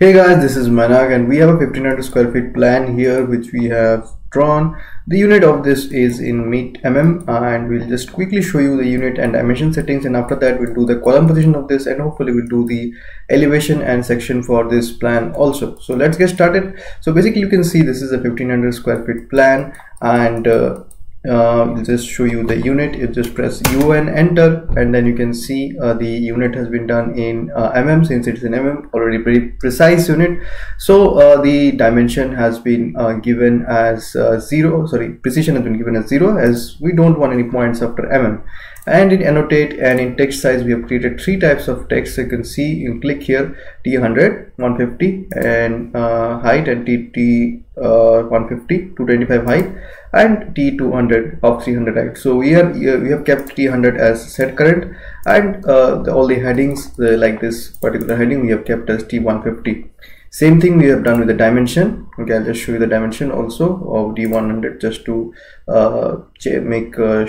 Hey guys, this is Mainak and we have a 1500 square feet plan here which we have drawn. The unit of this is in meet mm and we'll just quickly show you the unit and dimension settings and after that we'll do the column position of this and hopefully we'll do the elevation and section for this plan also. So let's get started. So basically you can see this is a 1500 square feet plan and uh, uh, will just show you the unit. You just press u and enter and then you can see uh, the unit has been done in uh, mm since it's an mm already very precise unit. So uh, the dimension has been uh, given as uh, zero sorry precision has been given as zero as we don't want any points after mm and in annotate and in text size we have created three types of text. So you can see you click here t100 150 and uh, height and t, uh, 150 225 height and t200 of 300 height. So here we have kept t100 as set current and uh, the, all the headings the, like this particular heading we have kept as t150 same thing we have done with the dimension. Okay i'll just show you the dimension also of d100 just to uh, make uh,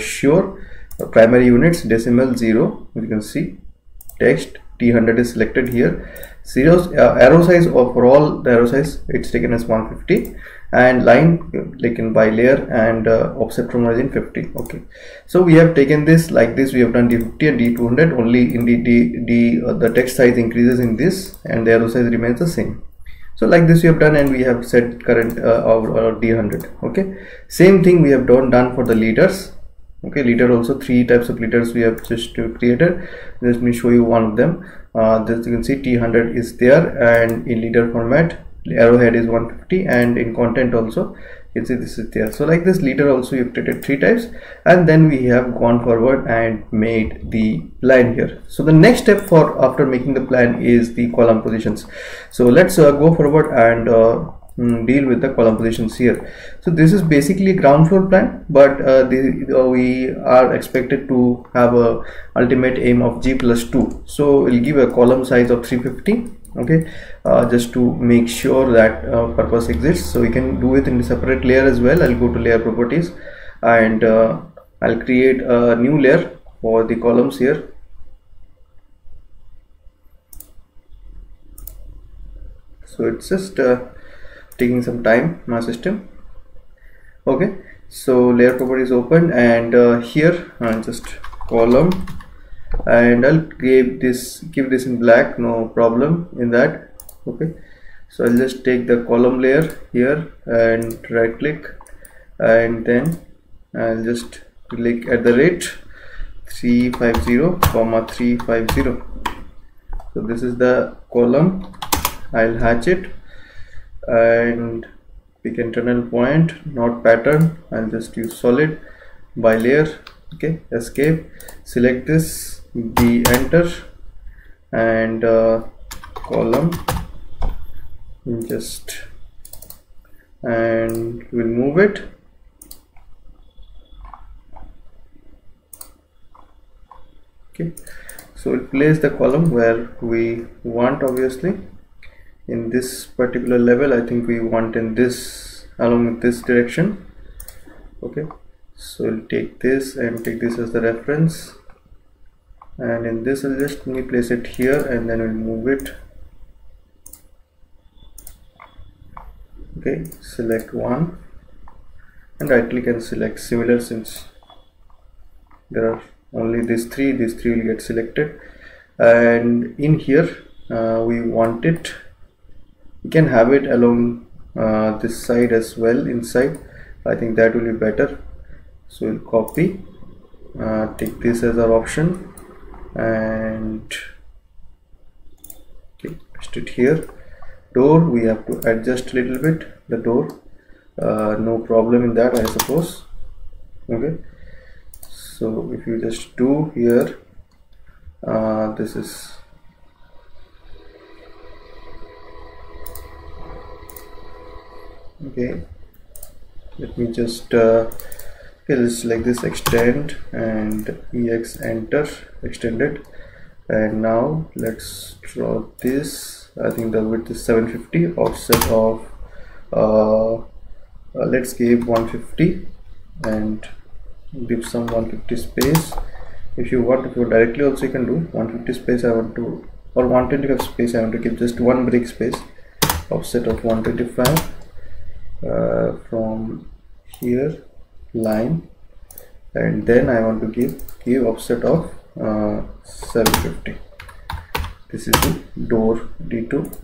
primary units decimal 0 you can see. Text t100 is selected here. Zeros uh, arrow size of for all the arrow size it's taken as 150 and line taken by layer and uh, offset from origin 50 okay. So we have taken this like this we have done d50 and d200 only in the d, d uh, the text size increases in this and the arrow size remains the same. So like this we have done and we have set current uh, d100 okay. Same thing we have done done for the leaders okay leader also three types of leaders we have just created. Let me show you one of them. Uh, this you can see t100 is there and in leader format arrowhead is 150 and in content also you can see this is there. So like this leader also you've created three types and then we have gone forward and made the plan here. So the next step for after making the plan is the column positions. So let's uh, go forward and uh, Mm, deal with the column positions here. So this is basically ground floor plan but uh, the, uh, we are expected to have a ultimate aim of g plus 2 so we'll give a column size of 350 okay? Uh, just to make sure that uh, purpose exists. So we can do it in a separate layer as well. I'll go to layer properties and uh, i'll create a new layer for the columns here. So it's just uh, taking some time my system. Okay so layer properties open and uh, here I'll just column and I'll give this give this in black no problem in that. Okay so I'll just take the column layer here and right click. And then I'll just click at the rate 350 comma 350 so this is the column. I'll hatch it and pick internal point not pattern. I'll just use solid by layer okay? Escape. Select this B enter. And uh, column. Just. And we'll move it. Okay. So we'll place the column where we want obviously in this particular level I think we want in this along with this direction. Okay so we'll take this and take this as the reference. And in this I'll just place it here and then we'll move it. Okay select one. And right click and select similar since there are only these three these three will get selected. And in here uh, we want it you can have it along uh, this side as well inside. I think that will be better. So we'll copy uh, take this as our option and okay, paste it here. Door we have to adjust a little bit the door. Uh, no problem in that I suppose. Okay. So if you just do here uh, this is okay. Let me just uh, okay let's like this extend and ex enter extended. And now let's draw this I think the width is 750 offset of uh, uh, let's give 150 and give some 150 space. If you want if you directly also you can do 150 space I want to or 125 space I want to give just one brick space. Offset of 125 uh, from here line. And then I want to give give offset of uh, 750 this is the door D2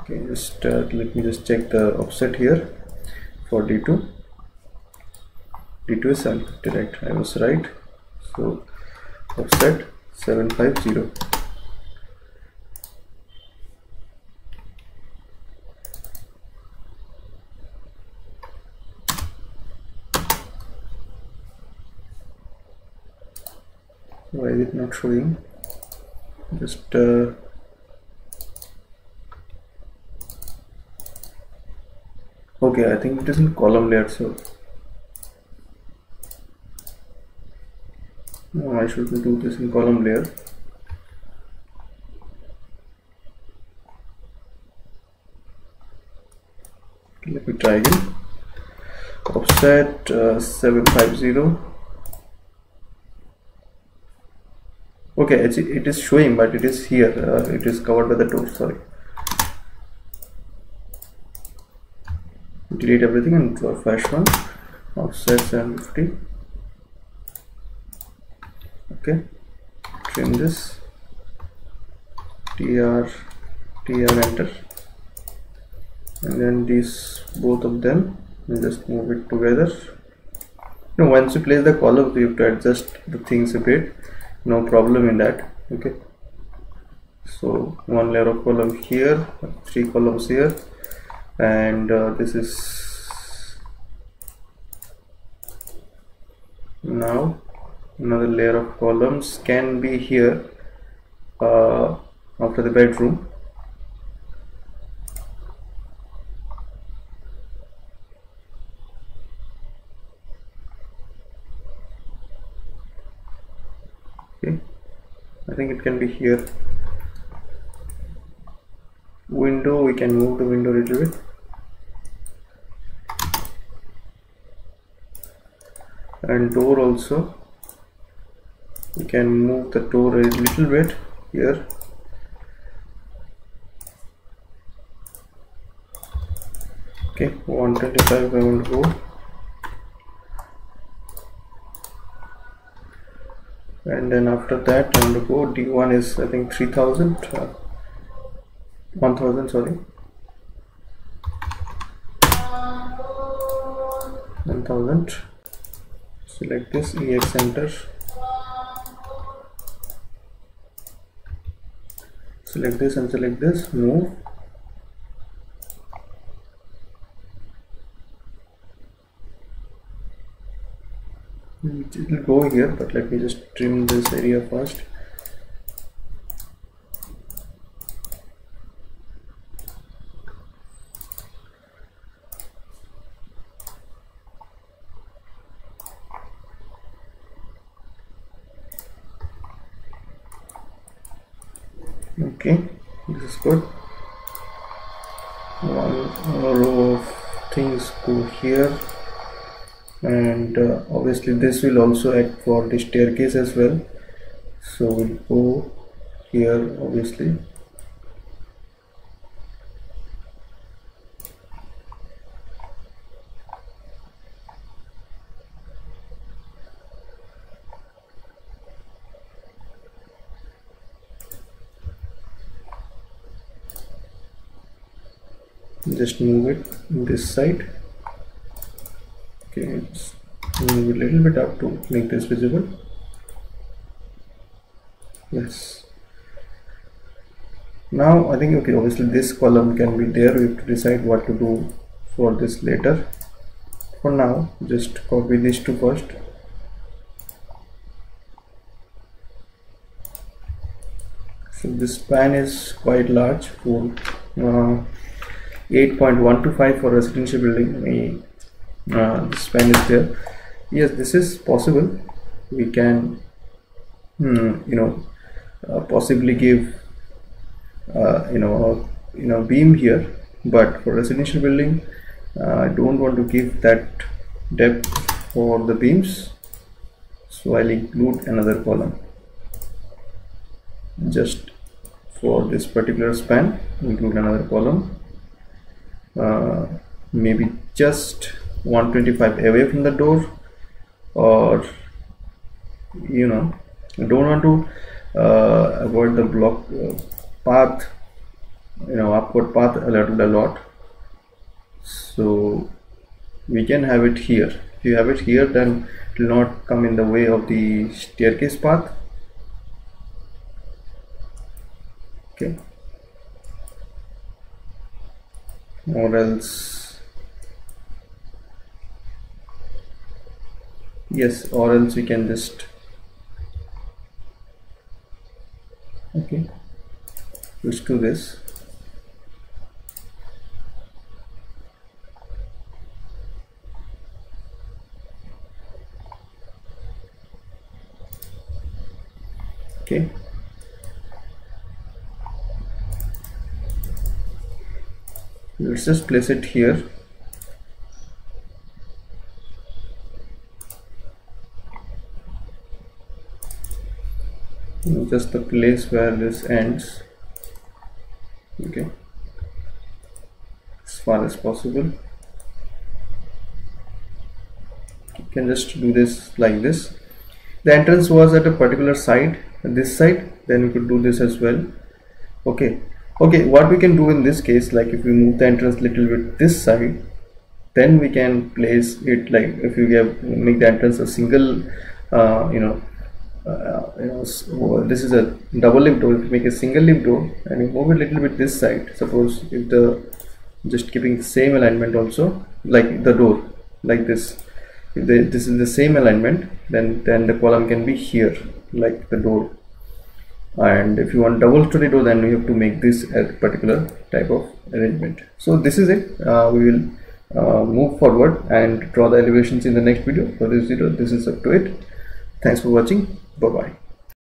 okay just uh, let me just check the offset here for D2 D2 is 750 right? I was right. So offset 750 why is it not showing? Just uh, okay I think it is in column layer so no I should do this in column layer? Let me try again. Offset uh, 750 okay it is showing but it is here uh, it is covered by the door sorry. Delete everything and draw flash one. Offset 750 okay trim this. Tr tr enter. And then these both of them we just move it together. Now once you place the column you have to adjust the things a bit no problem in that okay. So one layer of column here three columns here and uh, this is now another layer of columns can be here uh, after the bedroom can be here. Window we can move the window a little bit. And door also. We can move the door a little bit here. Okay 125 I want to go and then after that I want to go D1 is I think 3000 uh, 1000 sorry. 1000 select this ex enter select this and select this. Move it will go here but let me just trim this area first. Okay this is good. One row of things go here and uh, obviously this will also act for the staircase as well. So we'll go here obviously. Just move it this side okay just a little bit up to make this visible? Yes. Now I think okay obviously this column can be there. We have to decide what to do for this later. For now just copy these two first. So this span is quite large. For uh, 8.125 for residential building uh, this span is there yes this is possible. We can hmm, you know uh, possibly give uh, you know a, you know beam here. But for residential building uh, I don't want to give that depth for the beams. So I'll include another column. Just for this particular span include another column. Uh, maybe just 125 away from the door or you know don't want to uh, avoid the block uh, path you know upward path a little a lot. So we can have it here. If you have it here then it will not come in the way of the staircase path. Okay. Or else yes or else we can just okay. let's do this. Okay. Let's just place it here just the place where this ends. Okay. As far as possible. You can just do this like this. The entrance was at a particular side this side then we could do this as well. Okay. Okay what we can do in this case like if we move the entrance little bit this side then we can place it like if you make the entrance a single uh, you know uh, you know this is a double lift door you make a single lift door and you move it a little bit this side. Suppose if the just keeping the same alignment also like the door like this. If this is the same alignment then then the column can be here like the door. And if you want double story door then you have to make this a particular type of arrangement. So this is it. Uh, we will uh, move forward and draw the elevations in the next video. For this video this is up to it. Thanks for watching bye bye